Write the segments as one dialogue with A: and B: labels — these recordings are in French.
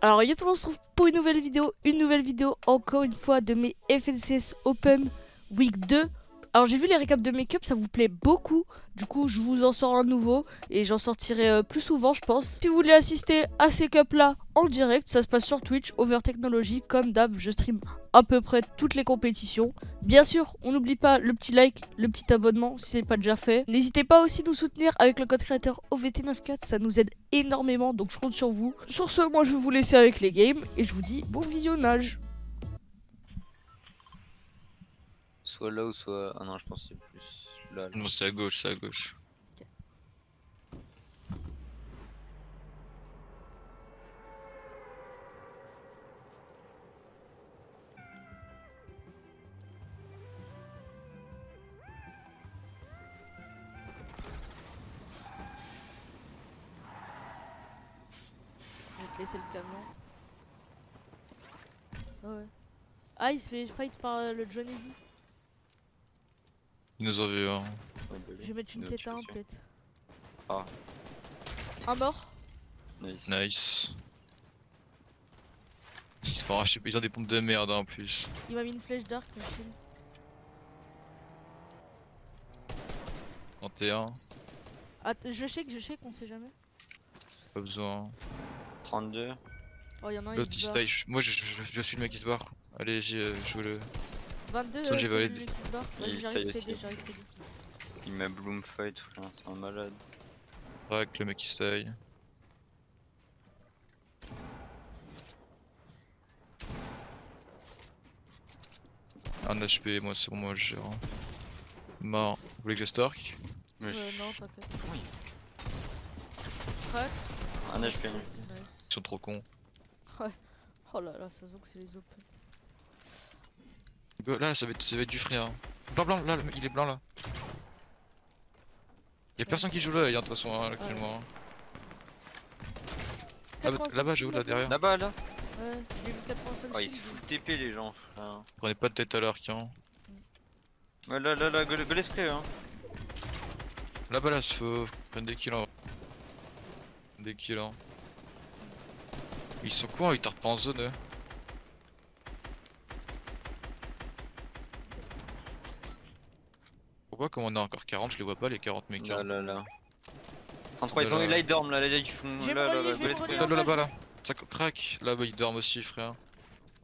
A: Alors yo tout le monde se retrouve pour une nouvelle vidéo, une nouvelle vidéo encore une fois de mes FNCS Open Week 2. Alors j'ai vu les récaps de make-up, ça vous plaît beaucoup, du coup je vous en sors un nouveau et j'en sortirai euh, plus souvent je pense. Si vous voulez assister à ces cups là en direct, ça se passe sur Twitch, Over Technology, comme d'hab je stream à peu près toutes les compétitions. Bien sûr, on n'oublie pas le petit like, le petit abonnement si ce n'est pas déjà fait. N'hésitez pas aussi à nous soutenir avec le code créateur OVT94, ça nous aide énormément donc je compte sur vous. Sur ce, moi je vais vous laisser avec les games et je vous dis bon visionnage.
B: Soit là ou soit. Ah non, je pense que c'est plus là. là.
C: Non, c'est à gauche, c'est à gauche.
A: Je vais te laisser le camion. Ah ouais. Ah, il se fait fight par euh, le John Easy.
C: Il nous a vu
B: bah,
A: Je vais mettre une
B: Il
A: tête à un peut-être.
B: Ah.
A: Un mort.
B: Nice.
C: Nice. Ils se font arracher, ils ont des pompes de merde hein, en plus.
A: Il m'a mis une flèche d'arc, mais chill.
C: 31,
A: Ah, je sais que je sais qu'on sait jamais.
C: pas besoin.
B: 32.
A: Oh, il y en a un
C: L'autre
A: il
C: il
A: se
C: taille, je- moi je, je, je suis le mec qui se barre. Allez-y, euh, joue le.
A: 22,
C: Ça,
A: euh,
C: j'ai
A: se barre.
B: Il
A: j'arrive
B: aussi.
A: j'arrive.
B: Il met Bloom Fight, frère, c'est un malade.
C: Rack, le mec qui se taille. Un HP, moi c'est bon, moi je gère. hein. Mort. Vous voulez que je Stark
B: Mais
A: Euh, non, t'inquiète.
B: Oui.
A: Crac.
B: Un HP.
A: Nice.
C: Ils sont trop cons.
A: Oh là là, ça se voit que c'est les open.
C: Là, ça va être, ça va être du free. Hein. Blanc, blanc, là, le- il est blanc là. Y'a personne qui joue là, hein, de toute façon, hein, actuellement. hein. Ah, bah,
A: 85
C: Là-bas, j'ai où
A: shield,
C: là derrière
B: Là-bas, là
A: Ouais, j'ai mis 85
B: Oh, ils se foutent TP, les gens, frère.
C: Prenez pas de tête à l'arc. Hein.
B: Ouais, là, là, là, go, go l'esprit, hein.
C: Là-bas, là, faut prendre des kills. Hein. Des kills. Hein. Ils sont quoi Ils tartent pas en zone eux Pourquoi comme on a encore 40, je les vois pas les 40 mecs
B: Là, là, là. 33, ils
C: Là,
B: ont
C: là.
B: là, ils dorment, là, là, ils font. Là, là, là,
A: relier.
C: Là-bas là Ça craque Là-bas ils dorment aussi frère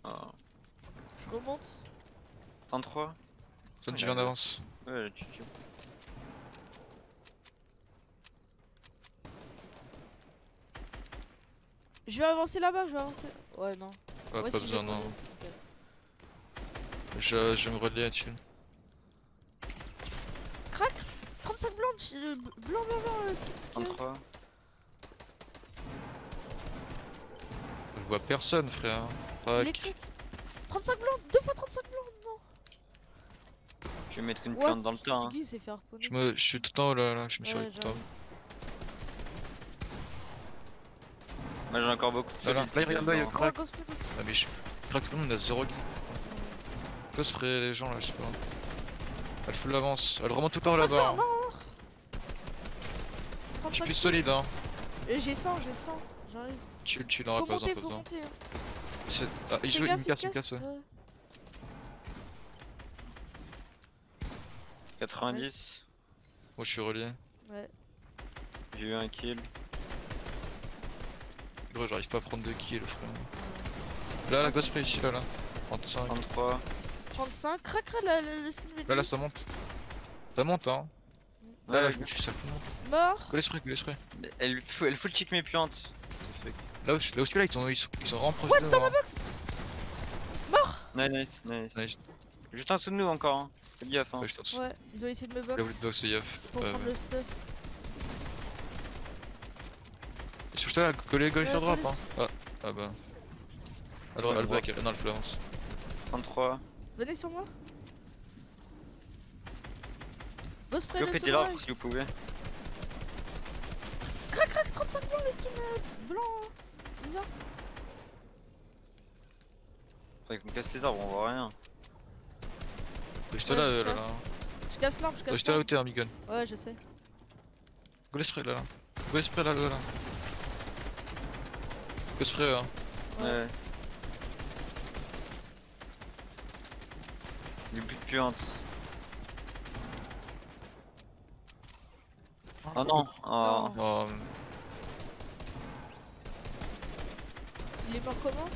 B: Ah.
A: Je remonte.
B: 33
C: Ça tu
B: là,
C: viens
B: là.
C: d'avance
B: Ouais, tu tu.
A: Je vais avancer là-bas, je vais avancer. Ouais, non.
C: Ouais,
A: ouais,
C: pas
A: si,
C: besoin non. Je, je vais me relier là-dessus
A: 35 blanc, blanc, blanc, euh, skip, skip.
B: 33.
C: Je vois personne frère
A: Il est
C: Crac
A: clic. 35 blancs, deux fois 35 blancs, non.
B: Je vais mettre une plante dans le tas. hein.
C: Je me. Je suis tout en haut là là, je me suis tout en haut.
B: Moi j'ai encore beaucoup de
C: Là, là, il regarde là, il y a crack. Ah mais je. Crac tout le monde a 0 kill Cosplay les gens là, je sais pas. Elle full l'avance, elle remonte tout en haut
A: 35
C: là-bas. Je suis
A: 35
C: plus solide hein.
A: Euh, J'ai 100, j'ai 100. J'arrive.
C: Tu, tu l'auras pas besoin,
A: monter,
C: pas
A: faut
C: besoin.
A: hein.
C: Ah, il joue, il me casse, il me casse. ouais.
A: ouais.
B: 90.
C: Moi je suis relié.
A: Ouais.
B: J'ai eu un kill.
C: Gros, j'arrive pas à prendre de kills, frère. Là, la Spray ici, là, là. 35.
B: 33.
A: 35, crac, crac, la- la- le skin
C: Là, là, ça monte. Ça monte, hein. Là, là, je me suis ça.
A: Mort.
C: Go l'esprit, go l'esprit.
B: Elle, elle full check mes plantes.
C: Là où, là où je suis là, ils sont, ils sont, ils sont vraiment proches
A: What
C: de
A: dans ma box Mort
B: Nice, nice, nice.
C: Nice.
B: Juste en dessous de nous encore. Hein. Fais gaffe. Hein.
C: Ouais,
A: Ouais, ils ont essayé de me box
C: voulu te dox, Yaf.
A: pour
C: Ouais,
A: prendre
C: ouais.
A: le stuff.
C: Et sur là, coller, go
A: Ouais,
C: faire drop, hein. Ah, ah bah. Alors, elle back, non, elle flavance.
B: 33.
A: Venez sur moi. Spray sauvage.
B: l'arbre si vous pouvez.
A: Crac, crac, 35 blancs le skin euh, blanc. hein. Bizarre.
B: Faudrait qu'on casse les arbres, on voit rien.
A: Ouais,
C: là,
A: je
C: là,
A: casse.
C: là.
A: Je casse l'arbre, je casse
C: Juste là où
A: l'arbre.
C: t'es, hein, Migun.
A: Ouais, je sais.
C: Go l'esprit, là, là. Go l'esprit, là, là, là. Go spray, hein.
A: Ouais.
B: Ouais. Il est plus de puante. Oh non. Oh.
A: Non.
C: Oh,
A: Il est mort comment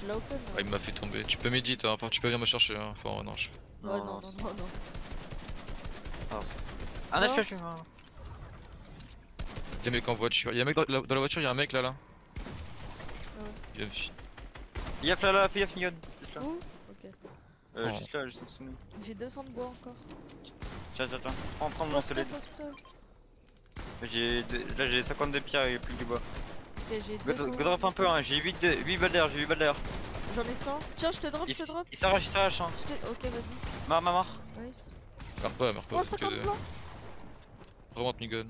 A: Je l'ai open.
C: ah, il m'a fait tomber. Tu peux méditer, hein. enfin tu peux venir me chercher. Hein. Enfin, non, je...
A: Ouais, non, non, non, non.
B: Ah, c'est- Ah, non, je suis- je suis-
C: Y'a un mec en voiture. Y'a un mec dans la, dans la voiture, y'a un mec là là.
A: Ouais.
C: Y'a une fille.
B: Il y a là, là, fais gaffe, Nigon. Juste là.
A: Où Ok.
B: Euh,
C: Oh.
B: juste là, juste en dessous.
A: J'ai 200 de bois encore.
B: Tiens, tiens, tiens. Prends, prends mon
A: pose.
B: J'ai Là, j'ai 52 pierres et plus que du bois.
A: Ok, j'ai
B: Go
A: 200.
B: go drop un peu, hein. J'ai 8, de... 8 balles d'air, j'ai 8 balles d'air.
A: J'en ai 100. Tiens, je te drop,
B: Il
A: je te drop.
B: il s'arrache, il s'arrache, hein.
A: Je te- Ok, vas-y.
B: Marre, marre, marre.
A: Nice.
C: Meurs pas, meurs pas.
A: Oh,
C: parce que
A: 50
C: de-
A: blancs.
C: Remonte mi gun.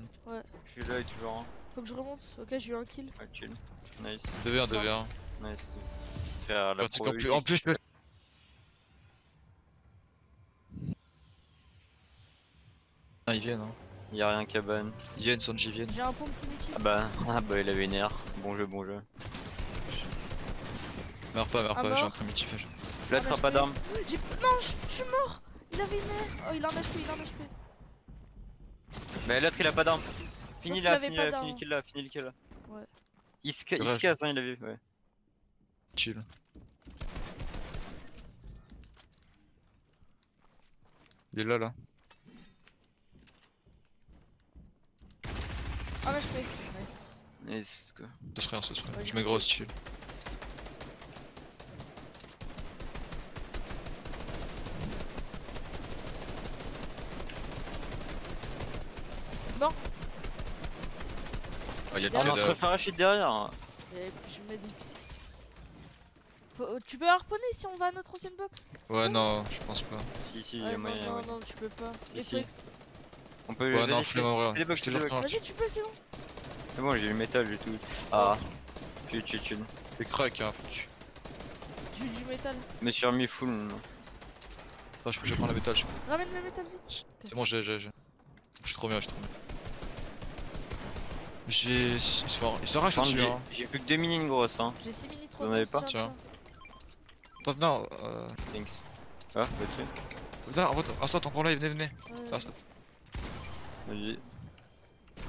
B: Je suis là et toujours, hein.
A: Faut que je remonte. Ok, j'ai eu un kill.
B: Ouais, chill. Nice,
C: 2v1, 2v1.
B: nice. Faire la
C: qu'en plus, en plus, je peux. Ah, ils viennent, hein.
B: Y'a rien cabane.
C: Ils viennent, Sanji viennent.
A: J'ai un pompe primitif.
B: Ah bah, ah bah, il avait une air. Bon jeu, bon jeu.
C: Meurs pas, meurs
A: Ah,
C: pas, j'ai un primitif.
B: Là,
A: Ah, bah,
B: pas d'armes.
A: J'ai- Non, je suis mort. Il avait une air. Oh, il a un HP, il a un HP.
B: Mais l'autre, il a pas d'armes. Fini là, fini
A: pas
B: là,
A: d'armes.
B: fini le kill là, fini le kill là.
A: Ouais.
B: Il se, il se casse, hein, il avait. Ouais.
C: Chill. Il est là, là.
A: Un HP. Nice.
B: Nice, let's go.
C: Ça serait rien ce soir.
A: Ouais,
C: Je
A: je
C: mets grosse chill.
A: Non.
C: Ah, y'a le
A: Ah,
B: Ah, mais on se refait arracher derrière.
A: Et je mets des 6. Faut... Tu peux harponner si on va à notre ancienne box?
C: Ouais, non, je pense pas.
B: Si, si,
A: Ouais,
B: y'a
A: non,
B: moyen.
A: non,
B: ouais.
A: non, tu peux pas.
B: Si, si.
A: extra-
B: On peut
C: Ouais, non.
B: Fais des box,
C: Je te jure
A: Vas-y, tu peux, c'est bon.
B: C'est bon, j'ai le métal, j'ai tout. Ah. Chill, chill, chill.
C: c'est crack, hein. Faut que tu.
A: J'ai eu du métal.
B: Je me suis remis full. maintenant.
C: Attends, je, je prends la métal. je-
A: Ramène le métal vite.
C: C'est bon, j'ai, j'ai, j'ai. Je suis trop bien, je suis trop bien. J'ai. S'arrachent
B: Par
C: au-dessus,
B: contre,
C: hein.
B: J'ai plus que 2 mini grosses, hein.
A: J'ai 6 mini 3
B: Vous en avez pas
C: Tiens. Attends, non, euh.
B: Thanks. Ah, ok.
C: Putain, en fait, instant, t'en prends là, venez, venez. Ah, ça-
B: Vas-y.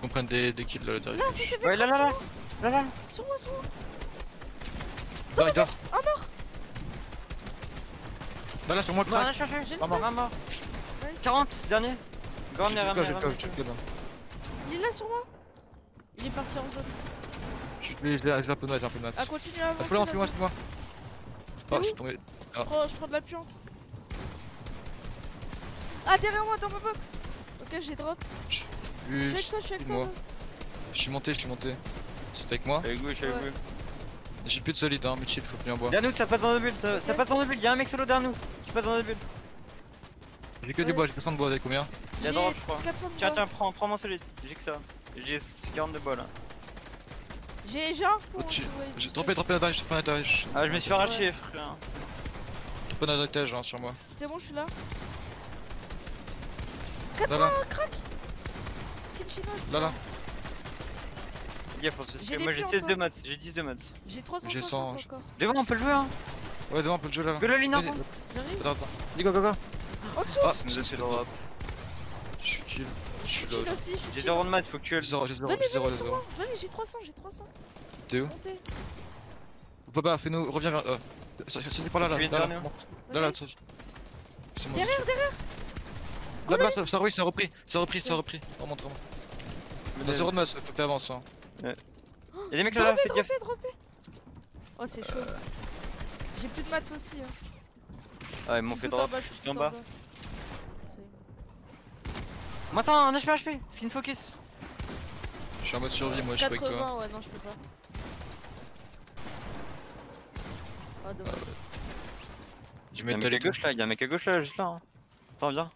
C: Qu'on prenne des, des kills là, là, derrière.
A: Là, c'est c'est
B: Ouais, là, là, là. Là, là.
A: Sur moi, sur moi.
C: Là, il dort.
A: Ah, mort.
C: Là, là, sur moi, crack.
B: Ah, mort,
A: spam.
B: mort.
A: Nice.
B: 40, dernier.
C: J'ai le code.
A: Il est là sur moi. Il est parti en zone.
C: Je l'ai, je l'ai, j'ai un peu de j'ai un peu de mat.
A: Ah, continue à
C: Ah,
A: avancer.
C: fais-moi,
A: zone.
C: c'est moi. Oh, je suis tombé.
A: Je prends, je prends de la piante. Ah, derrière moi, dans ma box. Ok, j'ai drop. Je suis avec toi, je suis avec toi.
C: moi. Je suis monté, je suis monté. C'était avec moi.
B: Avec vous, je suis avec vous.
C: J'ai plus de solide, hein, mais chill, faut plus en bois.
B: Derrière nous, ça passe dans le bulle, ça, passe dans le bulle. Y'a un mec solo derrière nous qui passe dans le bulle.
C: J'ai que du bois, j'ai personne de bois, avec combien
B: Il y a
A: J'ai
B: drop, je crois.
A: 400 de
B: Tiens,
A: bois.
B: tiens, prends, prends mon solide. J'ai que ça. J'ai 42 balles. hein.
A: J'ai j'ai.
C: Oh,
A: hein, ouais,
C: J'ai trompé, trompé l'étage, trompé.
B: Ah, je me suis fait arracher, frère.
C: Trompé l'étage, hein, sur moi.
A: C'est bon, je suis là.
C: Là, là,
A: crack Skin chinoise.
C: là, là.
B: Gaffe, on se fait
A: J'ai des
B: Moi j'ai
A: pions,
B: 16
A: toi.
B: de maths, j'ai 10 de maths.
A: J'ai
C: J'ai
A: 360
C: cent,
A: encore.
B: Devant, on peut le jouer, hein.
C: Ouais, devant, on peut le jouer là. là.
B: Go la ligne, hein.
C: Attends, attends. Dis go, go, go.
A: En dessous
C: Ah,
B: nous a fait
C: drop. Je suis kill. Je suis
A: aussi, je suis
B: J'ai
A: chill.
B: 0 de maths, faut que tu
C: J'ai zéro, j'ai zéro,
A: Venez,
C: j'ai zéro,
A: venez
C: j'ai.
A: Venez, j'ai 300, j'ai 300.
C: T'es où
A: Montez.
C: Papa, fais-nous, reviens vers. Euh, ça, ça, c'est par là, là. Là.
B: Derrière,
A: derrière.
C: Là, là, ça, ça, oui, ça a repris, ça a repris, ça a repris. Remonte, remonte.
B: Il
C: Y'a zéro de masse, faut que t'avances. Hein.
B: Y'a des mecs là, là, faites gaffe.
A: Oh, c'est chaud. J'ai plus de maths aussi. Hein.
B: Ah, ils m'ont fait drop.
A: je suis
B: en bas. Moi, ça, un HP, HP. Skin focus.
C: Je suis en mode survie, moi, je suis avec toi.
A: 80, ouais, non, je peux pas. Ah, dommage.
C: Du
B: Y'a un mec à gauche là, y'a un mec à gauche là, juste là. hein. Attends, viens.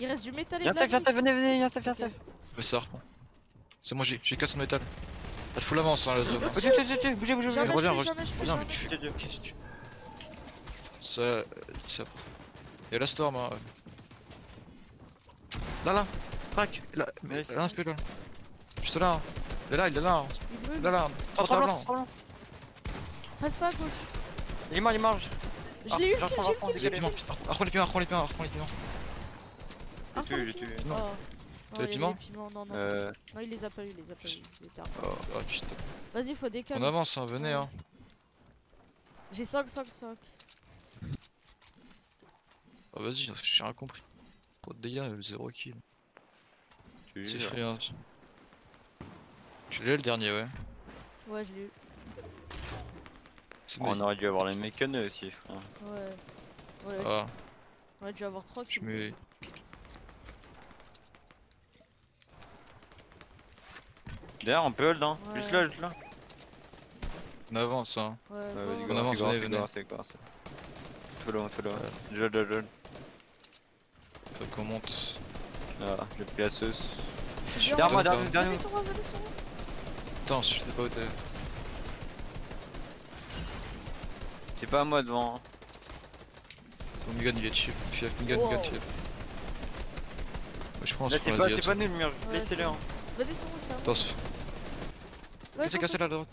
A: Il reste du métal et
B: Viens,
A: de la
B: Steph, viens,
A: vie.
B: Steph, venez, venez, viens, Steph, viens,
A: Ok.
B: Steph.
C: Mais ça reprend. C'est moi, j'ai j'ai 400 métal. Elle full avance, hein,
B: bougez, bougez,
A: un
B: bougez.
C: reviens, reviens. Reviens, mais tu
A: HP.
C: fais.
B: Dieu.
C: Qu'est-ce que tu. Ça. ça. Y'a la storm, hein. Là, là. Crac. Là, mais. Là, là. Juste là. hein. Il est là, il est là.
A: Il.
C: Là, là.
B: Trop
C: Trop
B: blanc,
C: blanc.
B: trop blanc.
A: Passe pas à gauche.
B: Il est mort, il est mort. je- Ah,
A: l'ai eu, j'ai eu
C: Les piments, reprends les piments, reprends les piments, reprends les piments.
B: Tué, j'ai tué.
C: Non.
A: Oh.
C: T'as
A: Non,
C: les
A: il y
C: piments
A: non, non.
B: Euh.
A: Non, il les a pas eu, il les a pas eu. ils étaient armés.
B: Oh.
C: Oh putain.
A: Vas-y, faut décaler.
C: On avance, hein, venez hein.
A: J'ai 5, 5, 5.
C: Oh, vas-y, j'ai rien compris. Trop de dégâts, 0 kill.
B: Tu
C: C'est
B: l'as.
C: fait hein. Tu l'as le dernier, ouais.
A: Ouais, je l'ai eu.
B: On aurait dû avoir les mécanos aussi, frère.
A: Ouais. Ouais,
C: Ah,
A: on a dû avoir 3
C: je mets.
B: On peut hold, hein.
A: Ouais.
B: Juste là, juste là.
C: On avance, hein.
A: Ouais,
B: Ouais, vas-y,
A: go.
C: On
B: go,
C: avance,
B: c'est
C: venez, venez.
B: Follow, follow.
C: Ouais.
B: Jol, jol, jol.
C: Faut qu'on monte.
B: Ah, j'ai pris la sauce. Derrière moi, derrière derrière nous.
C: Attends, je sais pas où t'es.
B: C'est pas à moi devant. hein.
C: Ton Mugan il est chill. Fief, Mugan,
A: Wow.
C: Mugan, Fief. Moi je pense
B: Là,
C: qu'on
B: c'est
C: a
B: pas,
C: dit
B: c'est pas nul, mur.
A: Ouais,
B: Laissez-le, hein.
A: C'est
C: c'est
A: Ouais,
C: c'est
A: go,
C: cassé là, à droite.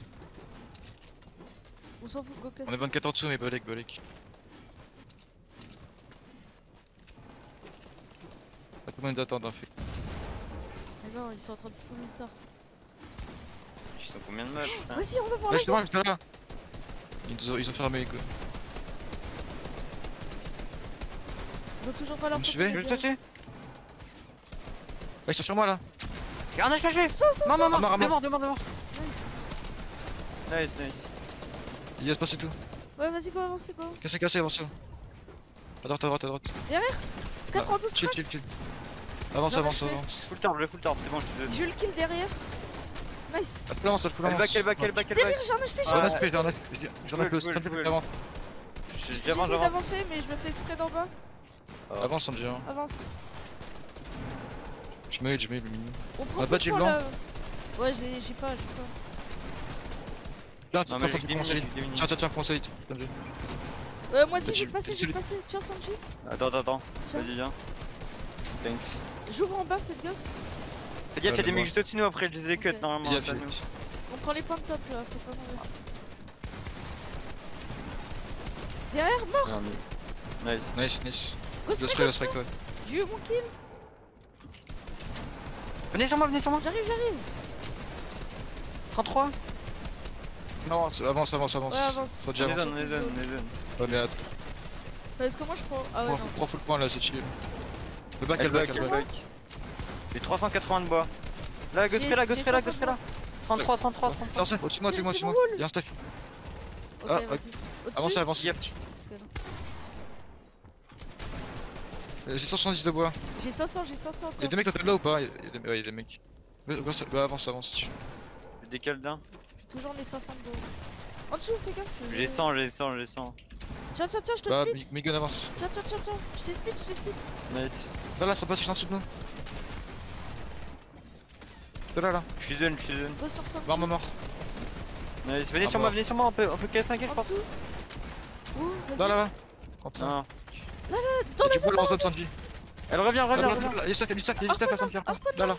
A: On s'en fout, go casse.
C: On est 24 en dessous, mais Bolek, Bolek. Pas tout le monde d'attendre, hein, fait.
A: Mais non, ils sont en train de full tard.
B: Ils sont combien de matchs frère
A: Vas-y, on va voir
C: Là,
A: la
C: je je te là. Ils ont, ils ont fermé les coups.
A: Ils ont toujours pas leur
B: Je vais le
A: gars.
B: sauter
C: Là, ils sont sur moi là.
B: Regarde, je caché
A: Saut, saut,
B: Non,
A: saut.
B: non,
A: Nice.
B: Nice.
C: Il y a se passer tout.
A: Ouais, vas-y, go, avancez, go.
C: Cassé, cassé, avancez. À droite, à droite, à droite.
A: 92
C: Chill,
A: crack.
C: chill, chill. Avance,
A: Non,
C: avance, avance.
B: Full tarp, le full tarp, c'est bon, je te donne.
A: J'ai eu le kill derrière. Nice.
C: Ah, avance, je peux
B: Elle
C: l'avance.
B: back, elle back, elle back, elle
A: Derrière, j'ai un HP, j'ai
C: J'en
A: un.
C: SP, j'en ai J'en ai avance.
B: J'avance,
A: J'essaie d'avancer, mais je me fais spray d'en bas.
C: Avance, me dit. hein.
A: Avance.
C: Je me hit, je me hit, le mini.
A: On prend
C: Ah, bah, j'ai blanc.
A: là. Ouais, j'ai j'ai pas, j'ai pas.
C: Tiens,
B: Non,
C: tiens, tiens,
B: j'ai
C: tiens, tiens, tiens, tiens, prends tiens.
A: Euh, moi aussi, j'ai passé, j'ai passé. Tiens, Sanji.
B: Attends, attends, attends. Vas-y, viens. Thanks.
A: J'ouvre en bas, faites gaffe.
B: Fais gaffe, y'a des mecs juste au-dessus de nous après, je les ai cut normalement.
A: On prend les points de top là, faut pas mourir. Derrière, mort.
B: Nice.
C: Nice, nice.
A: Go
C: Le
A: spray,
C: le spray, toi.
A: J'ai eu mon kill.
B: Venez sur moi, venez sur moi.
A: J'arrive, j'arrive.
B: 33.
C: Non, c'est- avance, avance, avance.
A: Ouais, avance.
C: Faut
B: On
C: déjà
B: les
C: avancer.
B: donne, on les donne, on les donne.
C: Ouais, mais attends.
A: Parce que moi je prends. Ah ouais,
C: Prends
A: non.
C: prends full point là, c'est chill. Le back,
B: Elle
C: elle back, elle back.
B: back. J'ai 380 de bois. Là, spray là, spray là,
A: 500
B: go spray là. 33, 33, 33.
C: Attention, au-dessus de moi, au-dessus de moi,
A: C'est-
C: au-dessus de
A: c'est
C: moi. Il y a un stack. Ah.
B: Yep.
C: Euh, J'ai 170 de bois.
A: J'ai 500, j'ai 500
C: Y'a des mecs là ou pas? Ouais, y'a des mecs. Bah, avance, avance.
B: Je décale d'un.
A: Toujours mes 500 de. En dessous, fais gaffe. je-
B: J'ai 100, j'ai 100, j'ai 100.
A: Tiens, tiens, tiens, je te
C: Bah,
A: split.
C: Megan avance.
A: Tiens, tiens, tiens, tiens. Je t'ai split, je t'ai split.
B: Nice.
C: Là, là, ça passe juste en dessous de nous. De là, là.
B: Je suis zone, je suis zone.
A: Go sur 100.
C: Mort, mort, mort.
B: Nice. Venez
C: Ah
B: sur moi, venez sur moi, on peut, on peut K5 je
A: En
B: pense.
A: dessous. Ouh.
C: Là, là, là. Continue.
B: Non.
A: Dans
C: Et tu
A: la
C: peux
A: zone,
C: la zone Sanji.
B: Elle revient,
C: Là,
B: revient,
C: là,
B: revient.
C: là, il y a stack, il y a stack, il y a stack, la Sanji. Là, là.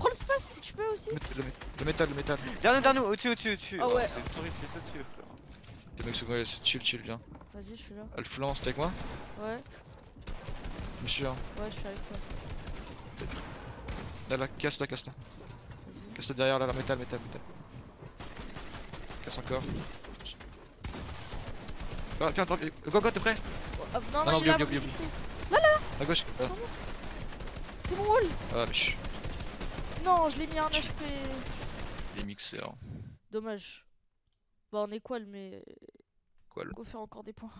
A: Prends le space si tu peux aussi.
C: Le mét- le mét- Le métal, le métal.
B: Derrière nous, derrière nous, au-dessus, au-dessus, au-dessus.
A: Ah ouais.
B: C'est horrible, c'est au-dessus.
C: Les mecs c'est chill, chill, viens.
A: Vas-y, je suis là.
C: Elle flanche, t'es avec moi?
A: Ouais,
C: Monsieur, hein.
A: ouais, je suis avec toi.
C: Là, là, casse là, casse là.
A: Vas-y.
C: Casse là derrière, là, là, métal, métal, métal. Casse encore. Ah, viens, attends, go, go, t'es prêt?
A: Ah, non,
C: non,
A: non,
C: oublie,
A: là,
C: oublie,
A: mon
C: oublie.
A: fils.
C: À gauche. Ah,
A: C'est mon wall.
C: ah mais je
A: Non, je l'ai mis à un HP.
C: les mixeurs.
A: Dommage. Bah, on est quoi, mais.
C: Quoi,
A: Go faire encore des points.